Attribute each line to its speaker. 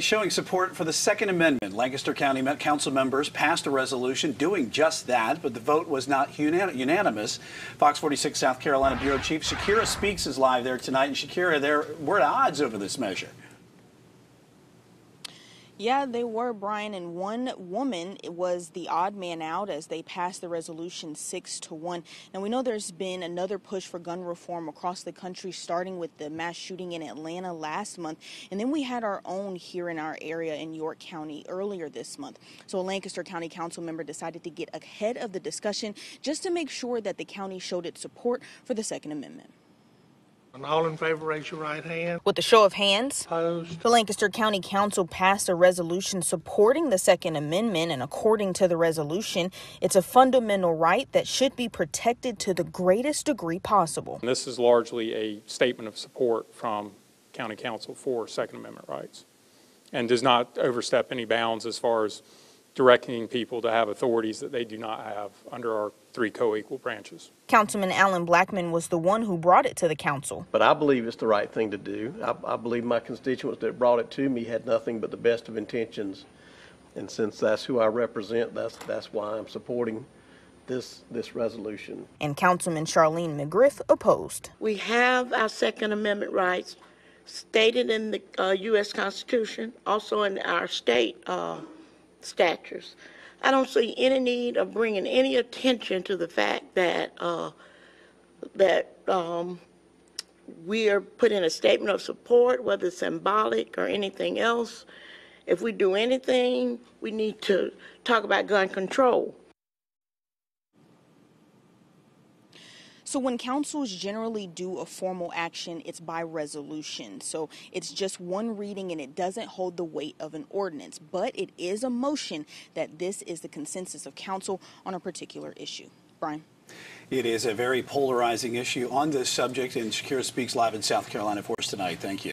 Speaker 1: Showing support for the Second Amendment, Lancaster County Council members passed a resolution doing just that, but the vote was not unanimous. Fox 46 South Carolina Bureau Chief Shakira Speaks is live there tonight. And Shakira, there we're at odds over this measure.
Speaker 2: Yeah, they were, Brian, and one woman was the odd man out as they passed the resolution six to one. Now we know there's been another push for gun reform across the country, starting with the mass shooting in Atlanta last month, and then we had our own here in our area in York County earlier this month. So a Lancaster County Council member decided to get ahead of the discussion just to make sure that the county showed its support for the Second Amendment.
Speaker 3: And all in favor, raise your right hand.
Speaker 2: With a show of hands,
Speaker 3: Opposed?
Speaker 2: The Lancaster County Council passed a resolution supporting the Second Amendment, and according to the resolution, it's a fundamental right that should be protected to the greatest degree possible.
Speaker 4: And This is largely a statement of support from county council for Second Amendment rights and does not overstep any bounds as far as directing people to have authorities that they do not have under our three co-equal branches.
Speaker 2: Councilman Allen Blackmon was the one who brought it to the council.
Speaker 5: But I believe it's the right thing to do. I, I believe my constituents that brought it to me had nothing but the best of intentions. And since that's who I represent, that's, that's why I'm supporting this, this resolution.
Speaker 2: And Councilman Charlene McGriff opposed.
Speaker 6: We have our Second Amendment rights stated in the uh, U.S. Constitution, also in our state uh, statutes. I don't see any need of bringing any attention to the fact that uh, that um, we are putting a statement of support, whether it's symbolic or anything else. If we do anything, we need to talk about gun control.
Speaker 2: So when councils generally do a formal action, it's by resolution. So it's just one reading and it doesn't hold the weight of an ordinance, but it is a motion that this is the consensus of council on a particular issue. Brian.
Speaker 1: It is a very polarizing issue on this subject, and Shakira Speaks live in South Carolina for us tonight. Thank you.